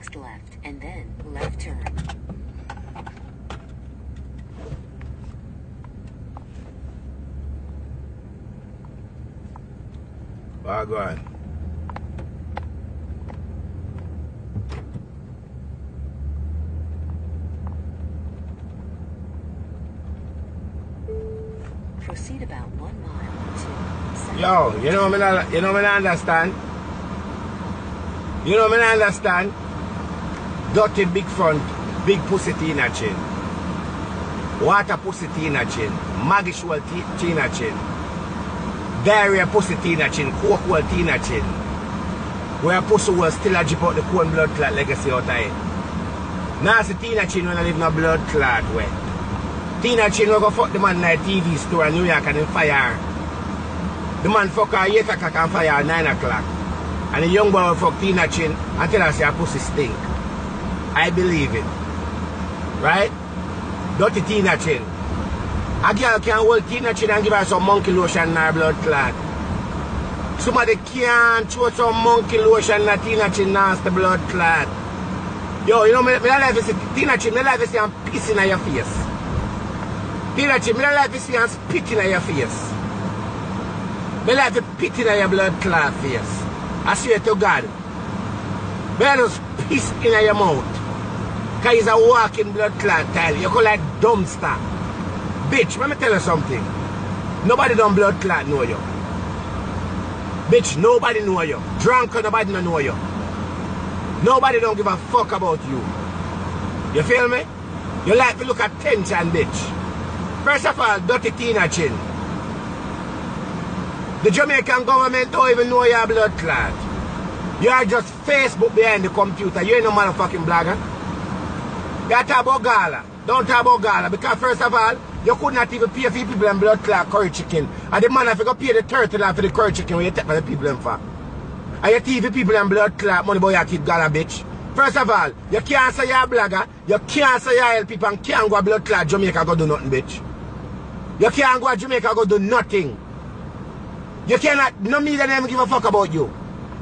next left, and then left turn. Go. Proceed about one mile to Yo, you know me not, you know me not understand? You know me not understand? Dirty big front, big pussy tina chin. Water pussy tina chin. Maggie Shwell tina chin. Diarrhea pussy tina chin. Coke well tina chin. Where pussy will still a drip out the corn blood clot legacy out of it. Nasty tina chin when I live in a blood clot way. Tina chin will go fuck the man in a TV store in New York and then fire. The man fuck her 8 o'clock and fire her 9 o'clock. And the young boy will fuck Tina Chin and tell her say her pussy stink. I believe it. Right? Dirty Tina Chin. A girl can hold Tina Chin and give her some monkey lotion in her blood clot. Somebody can throw some monkey lotion in Tina Chin nasty blood clot. Yo, you know, don't like to see Tina Chin, like to see her pissing in your face. Tina Chin, like to see her spitting in your face. Me like to pit in your blood clot face. I swear to God. Just piss in your mouth. Cause he's a walking blood clot tile. You call that dumpster. Bitch, let me tell you something. Nobody done blood clot know you. Bitch, nobody know you. Drunk, nobody know you. Nobody don't give a fuck about you. You feel me? You like to look at tension, bitch. First of all, dirty Tina Chin. The Jamaican government don't even know you're blood clot. You are just Facebook behind the computer. You ain't no motherfucking blogger. You talk about gala. Don't talk about gala. Because first of all, you could not even pay for people in blood clot curry chicken. And the man have to pay the turtle for the curry chicken when you take for the people in for. And you TV people in blood clot money boy you keep gala bitch. First of all, you can't say you're a blogger, you can't say you help people and can't go a blood clot Jamaica go do nothing bitch. You can't go to Jamaica go do nothing. You cannot, no media never give a fuck about you.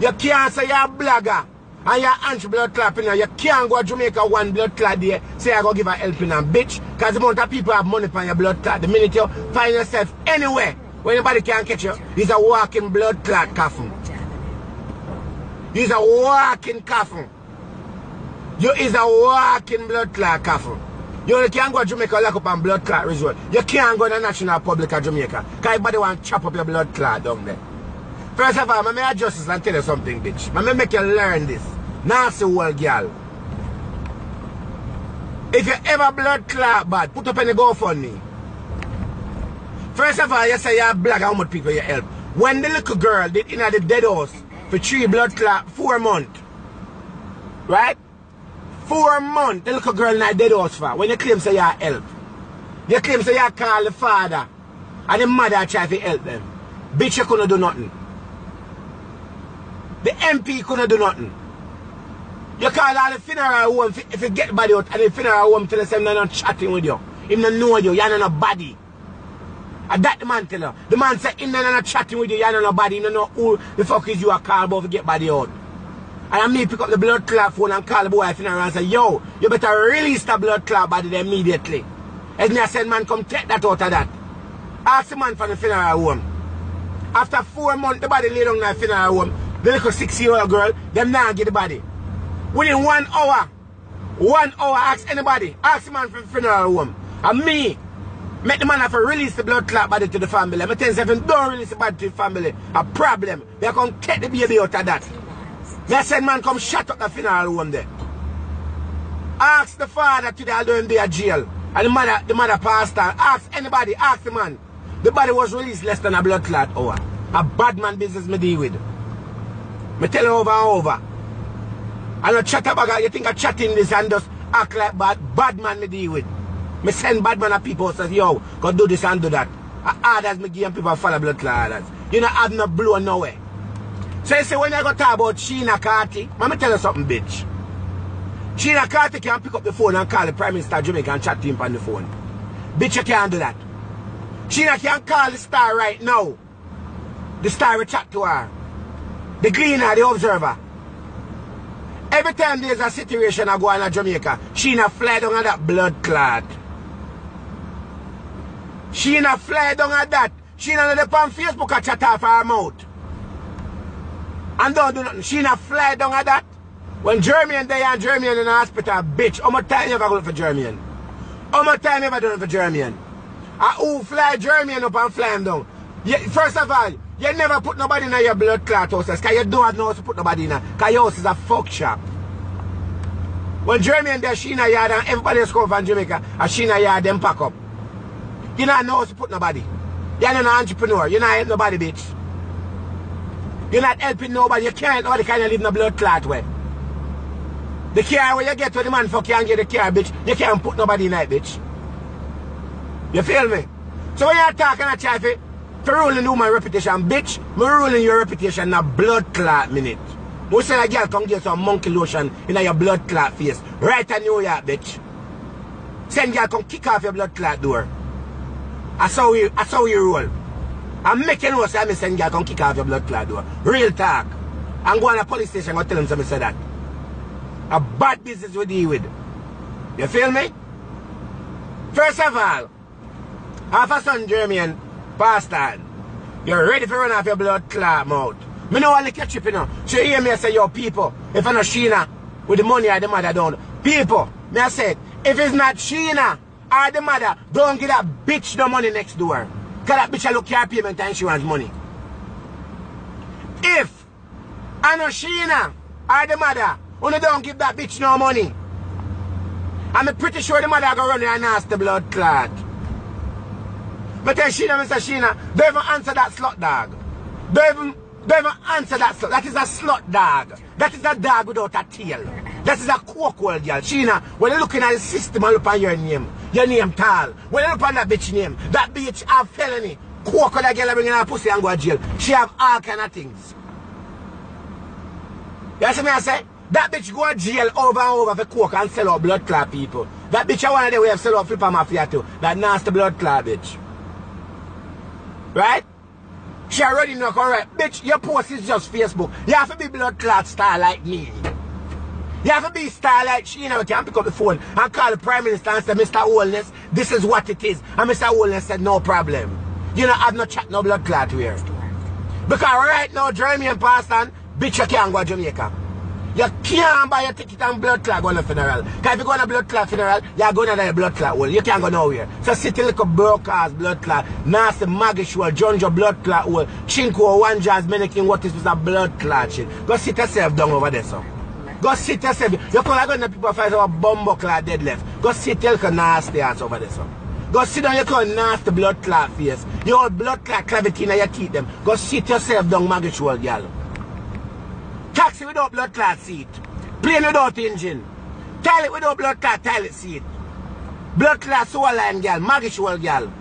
You can't say you're a blogger and you're anti-blood clapping you. You can't go to Jamaica one blood clot there, say I go give a helping and bitch. Because the amount of people have money for your blood clot. The minute you find yourself anywhere where anybody can catch you, he's a walking blood clot coffin. He's a walking coffin. You is a walking blood clot coffin. You can't go to Jamaica lock up on blood clot result. You can't go to the National Public of Jamaica. Because everybody want to chop up your blood clot down there. First of all, let me adjust this and tell you something, bitch. Let me make you learn this. Nasty old girl. If you ever blood clot bad, put up any GoFundMe. First of all, you say you're black, how much people you help. When the little girl did in the dead house for three blood clot, four months. Right? Four months, the little girl in the dead house for. When you claim say you help. You claim say you call the father. And the mother try to help them. Bitch, you couldn't do nothing. The MP couldn't do nothing. You call all the funeral home if, you get body out and the funeral home tell us I'm not chatting with you. Him not know you, you're not body. And that the man tell you. The man say him not chatting with you, you're not body, you don't know who the fuck is you a call about to get body out. And I me pick up the blood clot phone and call the boy funeral and say, yo, you better release the blood clot body immediately. As me I said, man, come take that out of that. Ask the man from the funeral home. After four months, the body lay down in the funeral home. The little six-year-old girl, them now get the body. Within one hour, one hour, ask anybody, ask the man from the funeral home. And me, make the man have to release the blood clot body to the family. I'm tell you, if don't release the body to the family, a problem. They come take the baby out of that. I said, man, come shut up the funeral home there. Ask the father today, do him there jail. And the mother, the mother pastor, ask anybody, ask the man. The body was released less than a blood clot hour. A bad man business me deal with. Me tell you over and over. And a chatterbagger, you think I chatting this and just act like bad, bad man me deal with. Me send bad man at people says, yo, go do this and do that. A orders me give people follow blood clot orders. You know have no blow nowhere. So you say when you go talk about Sheena Carty, let me tell you something, bitch. Sheena Carty can pick up the phone and call the Prime Minister of Jamaica and chat to him on the phone. Bitch, you can't do that. Sheena can call the star right now. The star will chat to her. The Gleaner, the observer. Every time there's a situation I go on in Jamaica, she not fly down on that blood clot. She not fly down on that. She not on Facebook and chat off her mouth. And don't do nothing. She not fly down on that. When Jermaine there and Jermaine in the hospital, bitch, how much time you ever go for Jermaine? How much time you ever done for Jermaine? And who fly Jermaine up and fly him down? You, first of all, you never put nobody in your blood clot houses because you don't know no house to put nobody in because your house is a fuck shop. When Jeremy and there, Sheena Yard and everybody else come from Jamaica and Sheena Yard them pack up. You not know how to put nobody. You're not an entrepreneur. You're not helping nobody, bitch. You're not helping nobody. You can't nobody kind of live in a blood clot way. The car where you get to the man fuck you and get the car, bitch, you can't put nobody in that, bitch. You feel me? So when you're talking a try for ruling my reputation, bitch, me ruling your reputation a blood clot minute. Most say a girl come get some monkey lotion in your blood clot face. Right in New York, bitch. Send girl come kick off your blood clot door. I saw you I saw you roll. I'm making no say I send girl come kick off your blood clot door. Real talk. I'm going to the police station and tell them something say that. A bad business we deal with. You feel me? First of all, half a son Jermaine bastard. You're ready for run off your blood clot mouth. Me know only catch up, you know. So you hear me I say, yo, people, if I'm not Sheena, with the money or the mother don't. People, me I said, if it's not Sheena or the mother, don't give that bitch no money next door. Cause that bitch I look your payment and insurance money. If I'm not Sheena or the mother, only don't give that bitch no money. I'm pretty sure the mother gonna run and ask the blood clot. But then Sheena, Mr. Sheena, don't even answer that slut dog. Don't even, don't even answer that slut. That is a slut dog. That is a dog without a tail. That is a cockworld girl. Sheena, when you looking at the system and look at your name, your name tall. When you look at that bitch name, that bitch have felony. Cock that girl bringing her pussy and go to jail. She have all kind of things. You see me I say? That bitch go to jail over and over for coke and sell out blood clot people. That bitch I want to we have sell out flipper mafia too. That nasty blood clot bitch. Right? She already know correct. Bitch, your post is just Facebook. You have to be blood clot star like me. You have to be star like she, you know, can pick up the phone and call the Prime Minister and say, Mr. Holness, this is what it is. And Mr. Holness said, no problem. You know, I've no chat, no blood clot here. Because right now, Jeremy and Paston, bitch, you can't go to Jamaica. You can't buy a ticket and blood clot going to funeral. Because if you go on a blood clot funeral, you're going to a blood clot hole. You can't go nowhere. So city little brokers blood clot, nasty maggish hole, Jonjo blood clot hole, Chinko, one jazz, many what is a blood clot shit. Go sit yourself down over there, so. Go sit yourself. You come like when the people fight over bumbo clot dead left. Go sit your nasty ass over there, so. Go sit down, you call nasty blood clot face. Your blood clot cavity in your teeth them. Go sit yourself down, maggish hole. Taxi without blood clot seat. Plane without engine. Toilet without blood clot toilet seat. Blood clot soul line girl. Maggie show girl.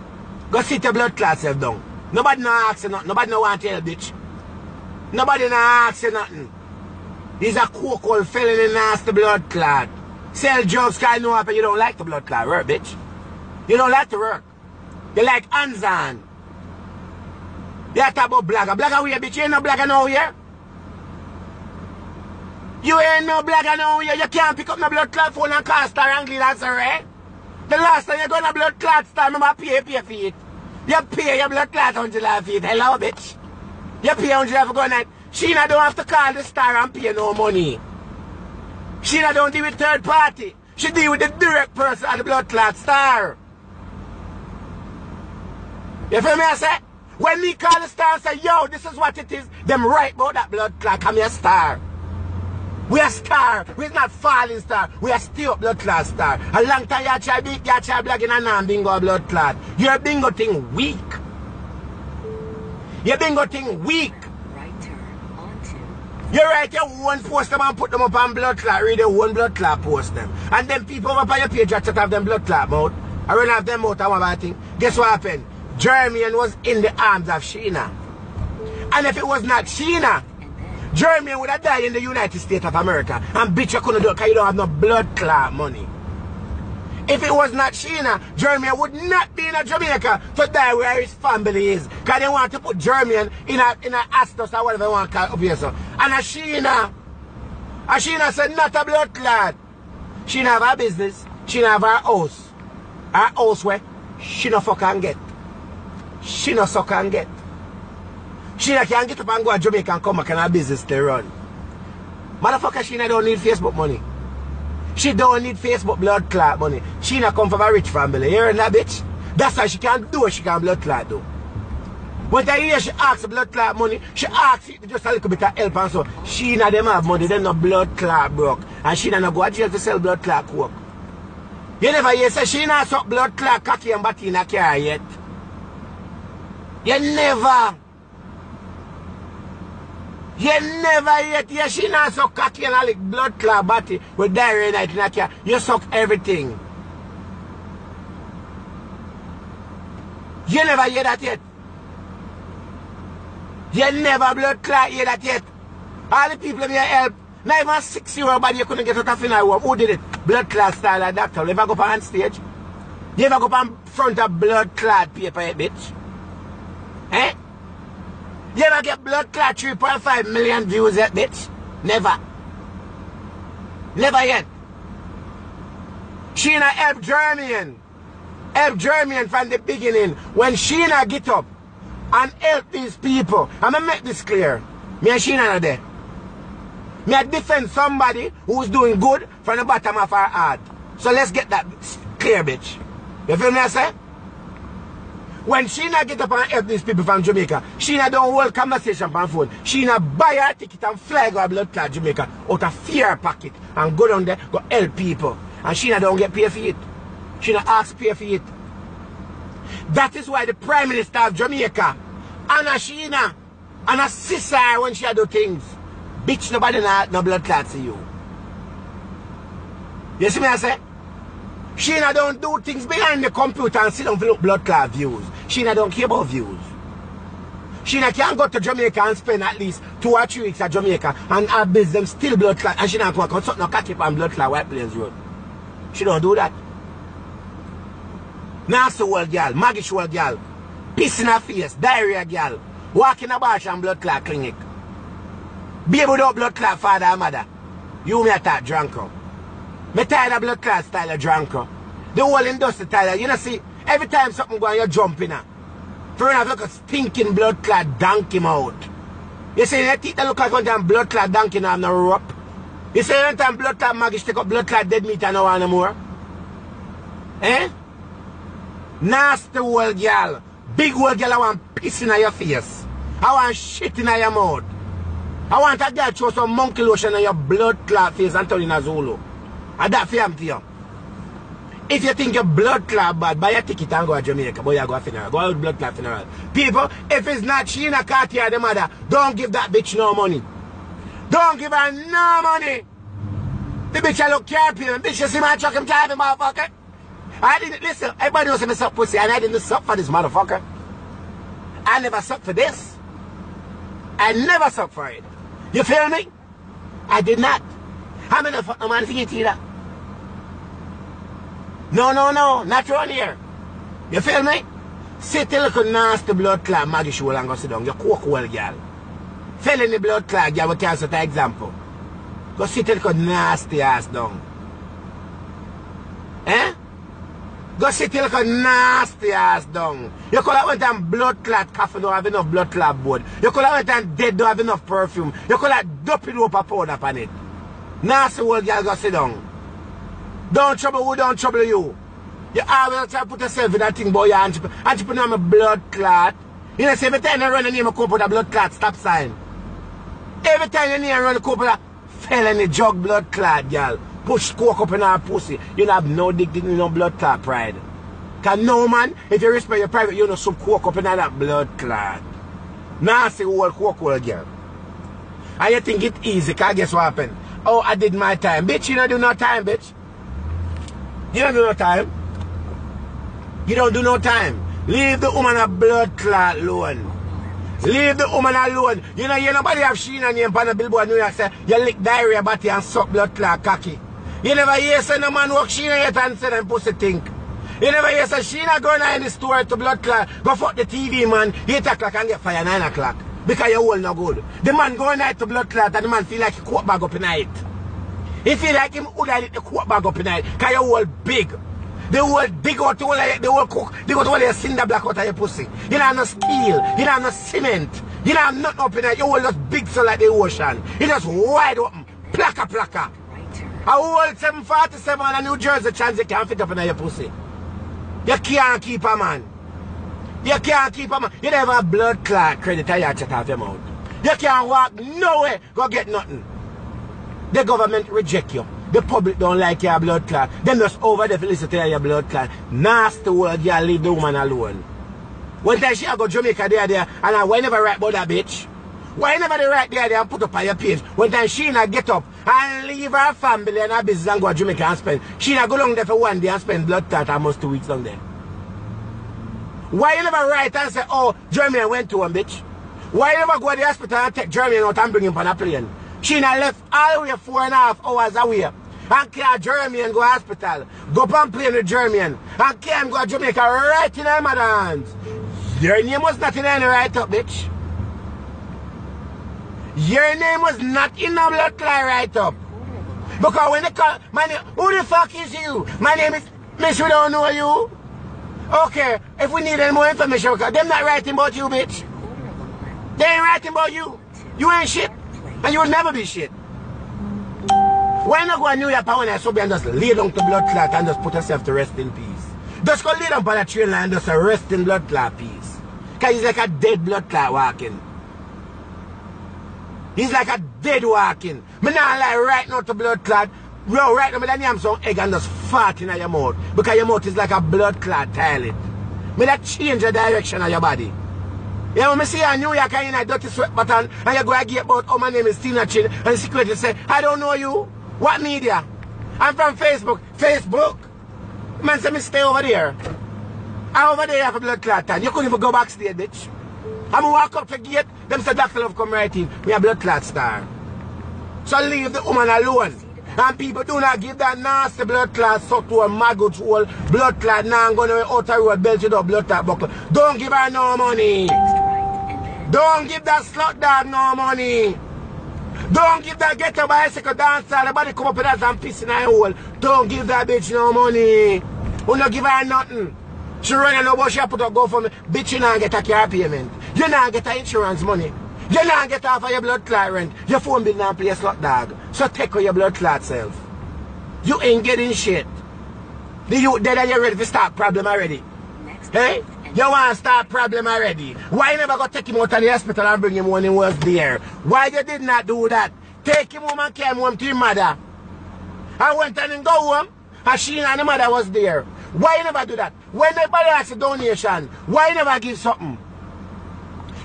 Go sit your blood clot self down. Nobody no ask you nothing. Nobody no want to tell bitch. Nobody no ask you nothing. These are coke felony nasty blood clot. Sell drugs you know happen you don't like the blood clot work, bitch. You don't like to work. You like hands on. You talk about blagger. Blagger where bitch? You ain't no blagger now here. You ain't no blagger now here. You can't pick up no blood clot phone and call Star Angley, that's alright. The last time you go to blood clot star, remember pay, pay for it. You pay your blood clot hundred feet. Hello, bitch. You pay hundred for going night. Sheena don't have to call the star and pay no money. Sheena don't deal with third party. She deal with the direct person at the blood clot star. You feel me I say? When me call the star and say, yo, this is what it is, them right about that blood clot, come here star. We are star. We're not falling star. We are still blood clot star. A long time you try big, you try black in a non bingo blood clot. Your bingo thing weak. Your bingo thing weak. Right turn onto You write your one post them and put them up on blood clot, read your one blood clot post them. And then people up on your page that have them blood clot mouth. I run have them out and what I think. Guess what happened? Jeremian was in the arms of Sheena. And if it was not Sheena, Jeremy would have died in the United States of America. And bitch, you couldn't do it because you don't have no blood clot money. If it was not Sheena, Jeremy would not be in a Jamaica to die where his family is. Because they want to put Jeremy in a, in a Astos or whatever they want to call up here. So. And a Sheena And she not said not a blood clot. She have her business. She have her house. Her house where she no fuck and get. She no suck and get. She can get up and go to Jamaica and come back and her business to run. Motherfucker, she don't need Facebook money. She don't need Facebook blood clot money. She not come from a rich family. You hearing that bitch? That's why she can't do what she can blood clot do. When I hear she asks blood clot money, she asks just a little bit of help and so. She not them have money, they no blood clot broke. And she not go to jail to sell blood clot coke. You never hear say she not suck blood clot cocky and batty in a car yet. You never. You never yet hear she not suck cocky and lick blood clot batty with diarrhea night in a car. You suck everything. You never hear that yet. You never blood clot hear that yet. All the people in your help. Not even six year old body you couldn't get out of funeral home. Who did it? Blood clot style like doctor. You ever go up on stage? You ever go up on front of blood clot paper, bitch? You ever get blood clot 3.5 million views yet, bitch? Never. Never yet. Sheena help Jeremian. Help Jeremian from the beginning. When Sheena get up and help these people. I'm gonna make this clear. Me and Sheena are there. Me I defend somebody who's doing good from the bottom of our heart. So let's get that clear, bitch. You feel me I say? When she Sheena get up and help these people from Jamaica, Sheena don't hold conversation on phone. Sheena buy her ticket and fly go blood clot Jamaica out of fear pocket and go down there, go help people. And she Sheena don't get paid for it. Sheena ask pay for it. That is why the Prime Minister of Jamaica, Anna Sheena, and her sister when she do things. Bitch, nobody know no blood clots to you. You see me I say? Sheena don't do things behind the computer and sit down for blood clot views. Sheena don't care about views. Sheena can go to Jamaica and spend at least two or three weeks at Jamaica and her business still blood clot and she not going to consult no catch on blood clot White Plains Road. She don't do that. Nasty old girl, maggish old girl, piss in her face, diarrhea girl, walk in a bash and blood clot clinic. Baby without blood clot father and mother. You me attack drunko. Me tired of blood clot style of drunko. The whole industry tired. You know see, every time something go on, you jump in. For have look a stinking blood clot donkey mouth. You see, you teeth that look like one time blood clot donkey now have no rope. You see, one time blood clot maggish take up blood clot dead meat and no no more. Eh? Nasty old girl. Big old girl I want piss in your face. I want shit in your mouth. I want a girl throw some monkey lotion on your blood clot face and turn in a Zulu. And that to. If you think your blood clot bad, buy a ticket and go to Jamaica. Boy, you go to funeral. Go out blood clot funeral. People, if it's not Sheena Cartier, the mother, don't give that bitch no money. Don't give her no money. The bitch I look careful. Bitch, you see my truck, I'm driving, motherfucker. I didn't, listen, everybody knows me suck pussy, and I didn't suck for this motherfucker. I never sucked for this. I never sucked for it. You feel me? I did not. How many fuck no man forget either? No, no, no, not around here. You feel me? Sit a nasty blood clot maggie show and go sit down. You coke well, girl. Fell in the blood clot, girl, we can't set an example. Go sit a nasty ass down. Eh? Go sit a nasty ass down. You could have went and blood clot coffee don't have enough blood clot board. You could have went and dead don't have enough perfume. You could have dopey rope a powder upon it. Nasty old girl go sit down. Don't trouble who don't trouble you. You always try to put yourself in that thing, boy, you're entrepreneur. Entrepreneur, I'm a blood clot. You know, see, every time you run the name, put a blood clot stop sign. Every time you near run the couple of felony jug blood clot, girl. Push coke up in her pussy. You don't have no dignity, no blood clot pride. Cause no man, if you respect your private, you know some coke up in that blood clot. Nasty old coke old girl. And you think it easy, cause guess what happened? Oh, I did my time. Bitch, you don't do no time, bitch. You don't do no time. You don't do no time. Leave the woman a blood clot alone. Leave the woman alone. You know, you nobody have Sheena name on the billboard New York say you lick diarrhea body and suck blood clot cocky. You never hear say no man walk Sheena yet and say them pussy think. You never hear say Sheena going in the store to blood clot, go fuck the TV man, 8 o'clock and get fire 9 o'clock. Because your hole no good. The man going out to blood clot and the man feel like he caught bag up in night. He you like him would have lit the coat bag up in it. Cause you all big. The whole dig out all of the whole cook, dig out all your cinder block out of your pussy. You don't have no steel, you don't have no cement, you don't have nothing up in there. You all just big so like the ocean. You just wide open, plaka plaka. A whole 747 and a New Jersey chance you can't fit up in your pussy. You can't keep a man. You can't keep a man. You never blood clot credit and you chat off your mouth. You can't walk nowhere, go get nothing. The government reject you. The public don't like your blood clot. Them just over to listen to your blood clot. Nasty word, you leave the woman alone. One time she a go Jamaica there there and I why never write about that bitch? Why never they write there there and put up on your page? One time she not get up and leave her family and her business and go to Jamaica and spend. She not go long there for one day and spend blood clot almost two weeks long there. Why you never write and say, oh, Germany went to him, bitch? Why you never go to the hospital and take Germany out and bring him on a plane? She not left all the way four and a half hours away. And carry Germany and go hospital. Go up and plane with Germany. And carry go to Jamaica right in her hands. Your name was not in any right up, bitch. Your name was not in the blood clot right up. Because when they call my name, who the fuck is you? My name is Miss, we don't know you. Okay, if we need any more information, because them not writing about you, bitch. A. They ain't writing about you. You ain't shit. And you will never be shit. Why not go to New York and when I saw and just lay down to blood clot and just put yourself to rest in peace? Just go lay down on the train line and just rest in blood clot peace. Because he's like a dead blood clot walking. He's like a dead walking. Me not like right now to blood clot. Bro, right now, me that name some egg and just fart in your mouth. Because your mouth is like a blood clot toilet. Me that change the direction of your body. Yeah, when I see a New York and in a dirty sweat button and you go and get about, oh, my name is Tina Chin, and security say, I don't know you. What media? I'm from Facebook. Facebook? Man say me stay over there. I'm over there have a blood clot and you couldn't even go backstage, bitch. I'm walk up to gate, them say Dr. Love come right in. We a blood clot star. So leave the woman alone. And people do not give that nasty blood clot suck to a maggot hole, blood clot now I'm gonna outer road, belt it up, blood clot buckle. Don't give her no money. Next right and then Don't give that slut dog no money. Don't give that ghetto bicycle dancer, the body come up with us and piss in her hole. Don't give that bitch no money. You not give her nothing. She running no but she put up go for me. Bitch, you not get a car payment. You not get a insurance money. You not get off of your blood clot rent. Your phone bill not play a slut dog. So take away your blood clot self. You ain't getting shit. The youth dead and you ready to start problem already. next Hey, you want to start a problem already? Why you never go take him out of the hospital and bring him when he was there? Why you did not do that? Take him home and him home to your mother. I went and go home and she and the mother was there. Why you never do that? When nobody asks a donation, why you never give something?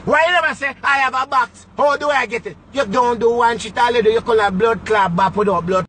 Why you never say, I have a box, how do I get it? You don't do one shit already, you call a blood clot back without blood